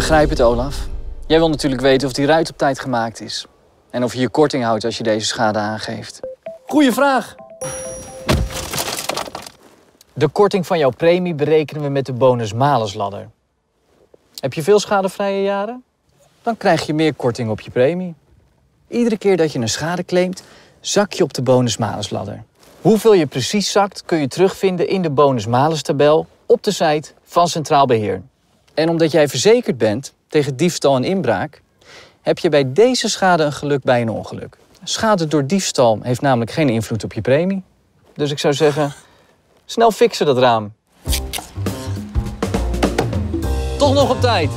begrijp het, Olaf. Jij wil natuurlijk weten of die ruit op tijd gemaakt is. En of je je korting houdt als je deze schade aangeeft. Goeie vraag. De korting van jouw premie berekenen we met de bonus-malus-ladder. Heb je veel schadevrije jaren? Dan krijg je meer korting op je premie. Iedere keer dat je een schade claimt, zak je op de bonus-malus-ladder. Hoeveel je precies zakt kun je terugvinden in de bonus-malus-tabel op de site van Centraal Beheer. En omdat jij verzekerd bent tegen diefstal en inbraak, heb je bij deze schade een geluk bij een ongeluk. Schade door diefstal heeft namelijk geen invloed op je premie. Dus ik zou zeggen, snel fixen dat raam. Toch nog op tijd.